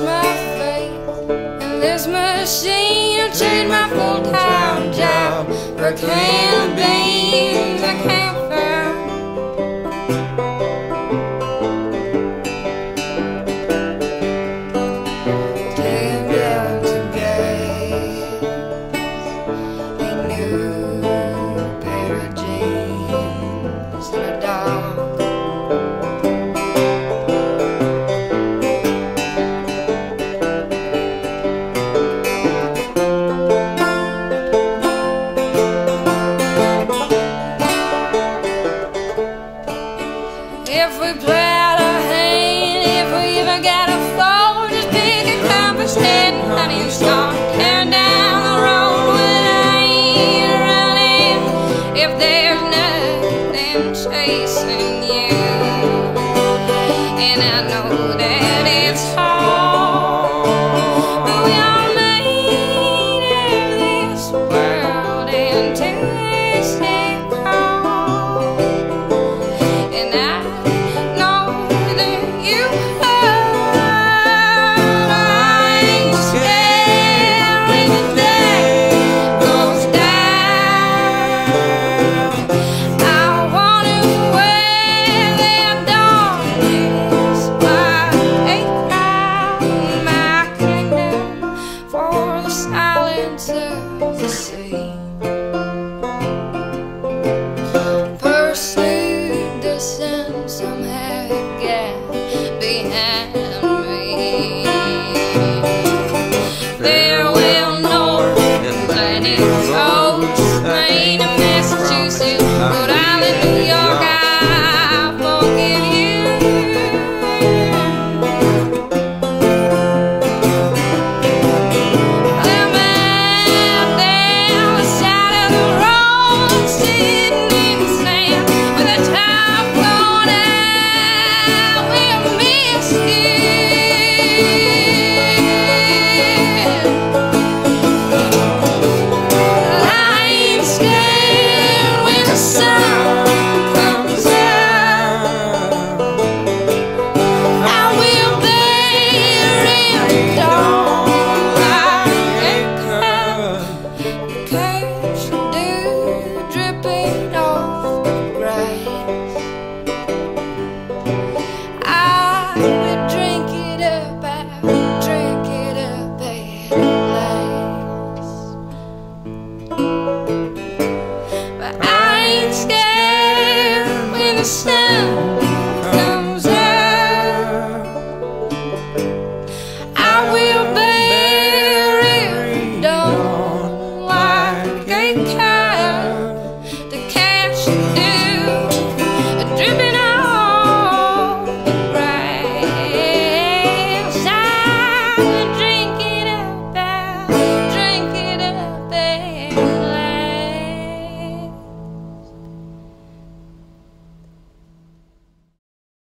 lost this machine. I changed my full-time job for clean there's nothing chasing you. And I know that it's hard.